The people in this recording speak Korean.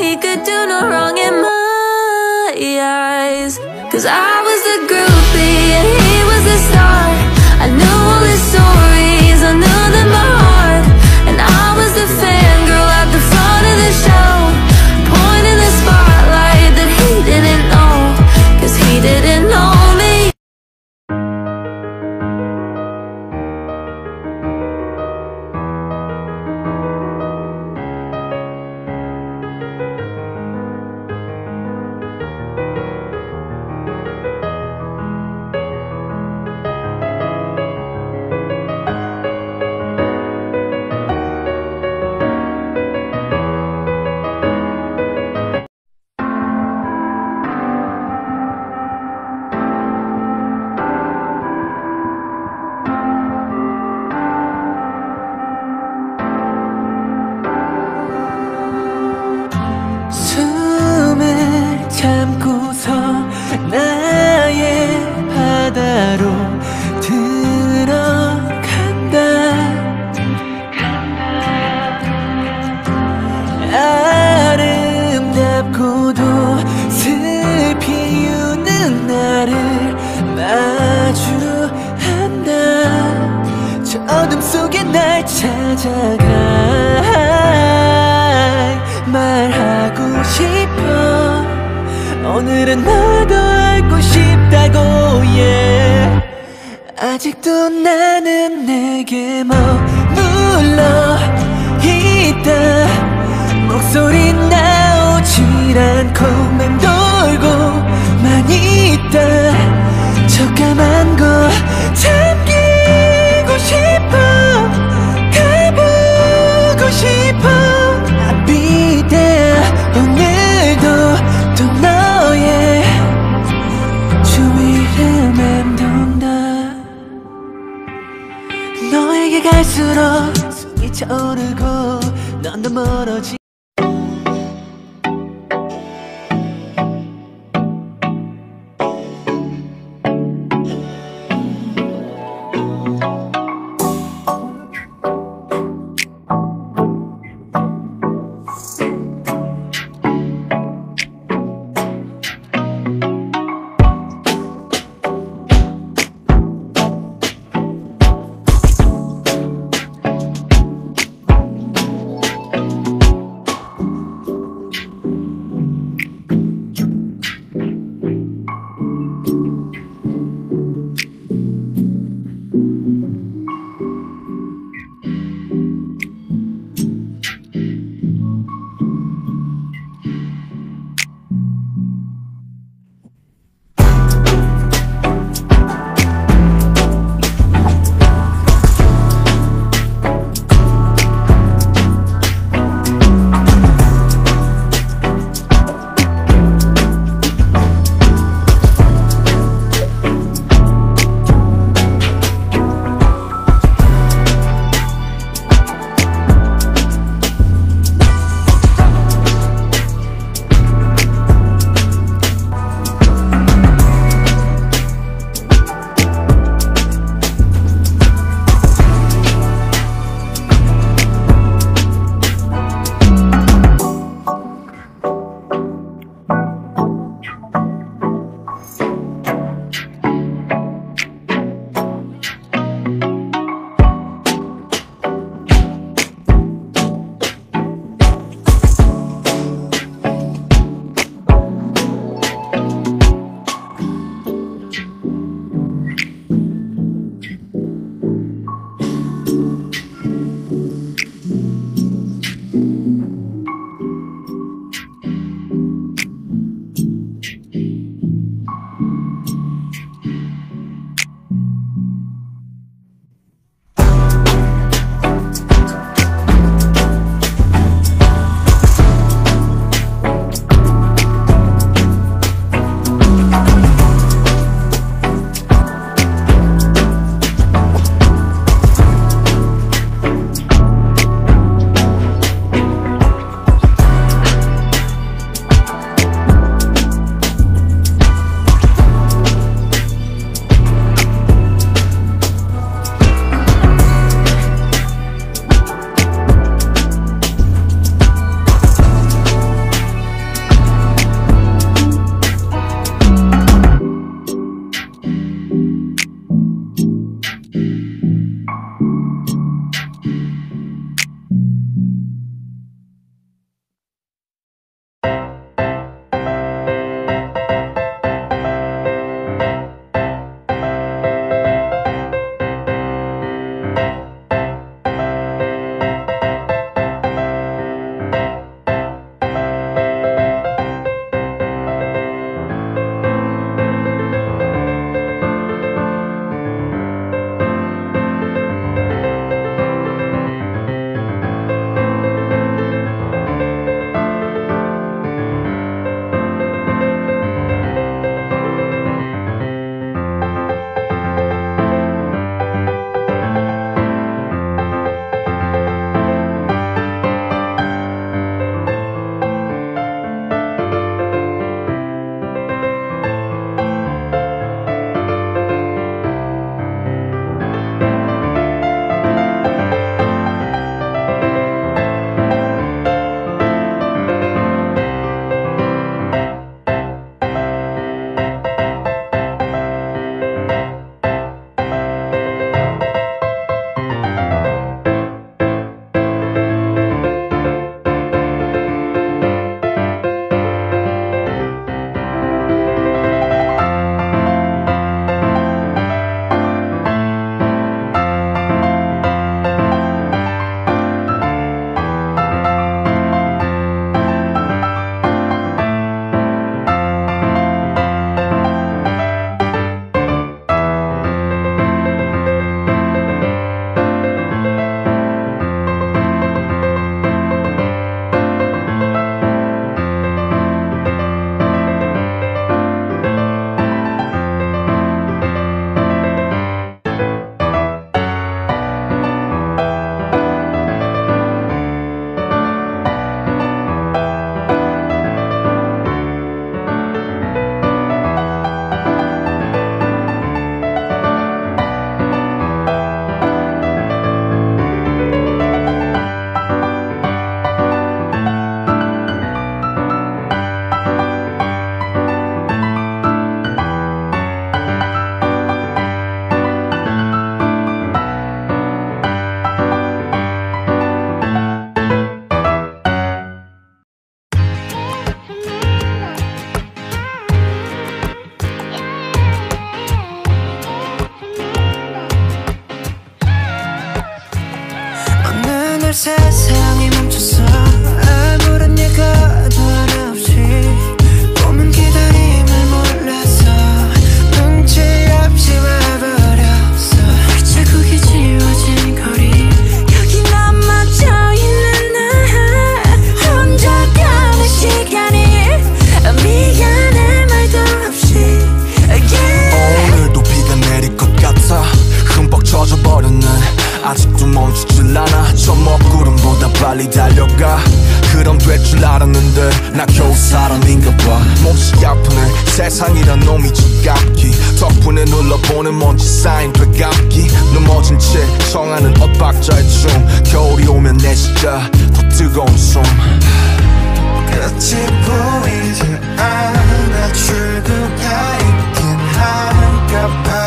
He could do no wrong in my eyes. Cause I was the groupie and he was the star. 날 찾아가 말하고 싶어 오늘은 너도 알고 싶다고 yeah. 아직도 나는 내게 머물러 갈수록 숨이 차오르고 넌더 멀어지 세상이란 놈이 지갑기. 덕분에 눌러보는 먼지 쌓인 배갑기. 넘어진 채 청하는 엇박자의 춤. 겨울이 오면 내 진짜 더 뜨거운 숨. 끝이 보이지 않아. 출근하 있긴 한가 봐.